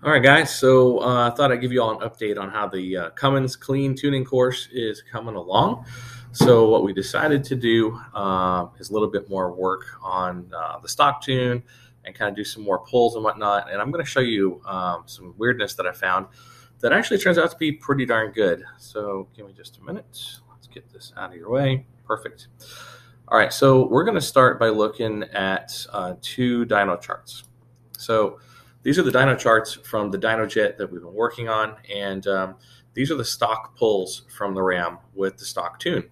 All right, guys. So uh, I thought I'd give you all an update on how the uh, Cummins Clean Tuning course is coming along. So what we decided to do uh, is a little bit more work on uh, the stock tune and kind of do some more pulls and whatnot. And I'm going to show you um, some weirdness that I found that actually turns out to be pretty darn good. So give me just a minute. Let's get this out of your way. Perfect. All right. So we're going to start by looking at uh, two dyno charts. So these are the dyno charts from the DynoJet that we've been working on, and um, these are the stock pulls from the RAM with the stock tune.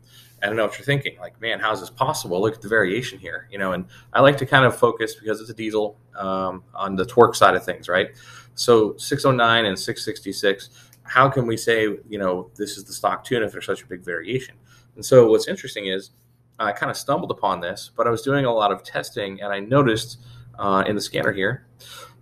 I don't know what you're thinking, like, man, how is this possible? Look at the variation here, you know. And I like to kind of focus because it's a diesel um, on the torque side of things, right? So 609 and 666. How can we say, you know, this is the stock tune if there's such a big variation? And so what's interesting is I kind of stumbled upon this, but I was doing a lot of testing and I noticed uh, in the scanner here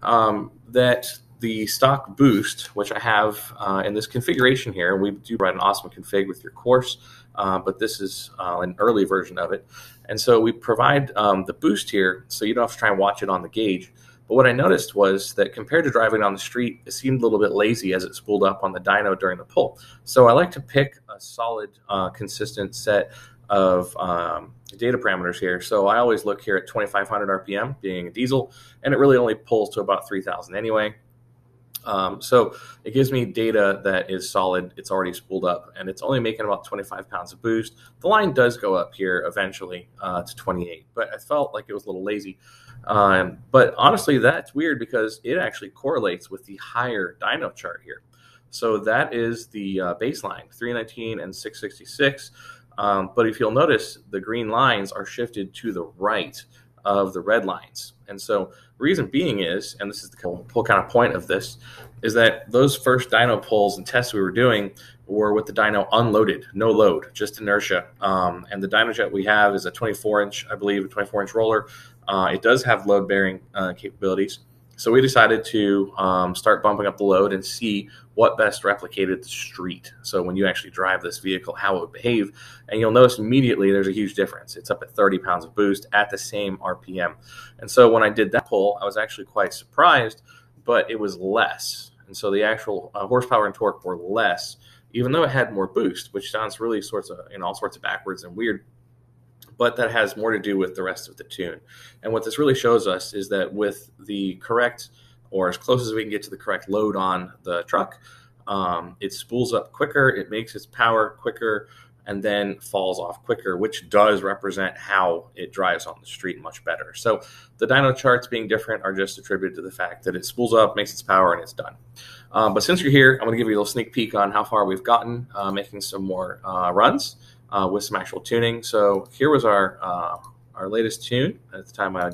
um, that the stock boost, which I have uh, in this configuration here, and we do write an awesome config with your course, uh, but this is uh, an early version of it. And so we provide um, the boost here so you don't have to try and watch it on the gauge. But what I noticed was that compared to driving on the street, it seemed a little bit lazy as it spooled up on the dyno during the pull. So I like to pick a solid, uh, consistent set of um, data parameters here. So I always look here at 2500 RPM being a diesel, and it really only pulls to about 3000 anyway. Um, so it gives me data that is solid. It's already spooled up, and it's only making about 25 pounds of boost. The line does go up here eventually uh, to 28, but I felt like it was a little lazy. Um, but honestly, that's weird because it actually correlates with the higher dyno chart here. So that is the uh, baseline, 319 and 666. Um, but if you'll notice, the green lines are shifted to the right of the red lines. And so, reason being is, and this is the whole kind of point of this, is that those first dyno pulls and tests we were doing were with the dyno unloaded, no load, just inertia. Um, and the DynoJet we have is a 24 inch, I believe, a 24 inch roller. Uh, it does have load bearing uh, capabilities. So we decided to um, start bumping up the load and see what best replicated the street. So when you actually drive this vehicle, how it would behave. And you'll notice immediately there's a huge difference. It's up at 30 pounds of boost at the same RPM. And so when I did that pull, I was actually quite surprised, but it was less. And so the actual uh, horsepower and torque were less, even though it had more boost, which sounds really sorts of, know, all sorts of backwards and weird but that has more to do with the rest of the tune. And what this really shows us is that with the correct, or as close as we can get to the correct load on the truck, um, it spools up quicker, it makes its power quicker, and then falls off quicker, which does represent how it drives on the street much better. So the dyno charts being different are just attributed to the fact that it spools up, makes its power, and it's done. Um, but since you're here, I'm going to give you a little sneak peek on how far we've gotten, uh, making some more uh, runs uh, with some actual tuning. So here was our uh, our latest tune at the time I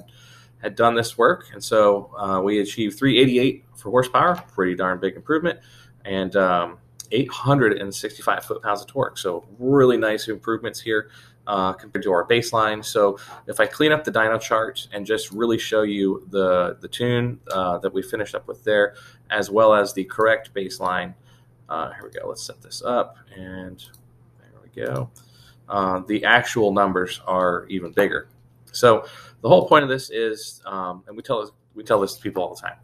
had done this work, and so uh, we achieved 388 for horsepower, pretty darn big improvement, and um, 865 foot pounds of torque. So really nice improvements here. Uh, compared to our baseline. So if I clean up the dyno chart and just really show you the the tune uh, that we finished up with there, as well as the correct baseline. Uh, here we go. Let's set this up, and there we go uh, the actual numbers are even bigger. So the whole point of this is, um, and we tell this, we tell this to people all the time.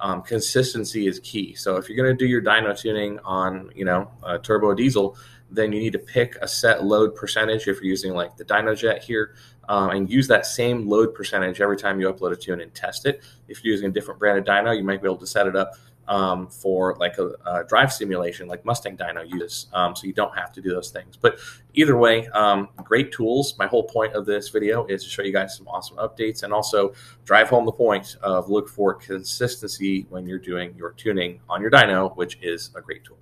Um, consistency is key. So if you're going to do your dyno tuning on, you know, a turbo diesel, then you need to pick a set load percentage if you're using like the DynoJet here, um, and use that same load percentage every time you upload a tune and test it. If you're using a different brand of dyno, you might be able to set it up um, for like a, a, drive simulation like Mustang Dyno uses. Um, so you don't have to do those things. But either way, um, great tools. My whole point of this video is to show you guys some awesome updates and also drive home the point of look for consistency when you're doing your tuning on your dyno, which is a great tool.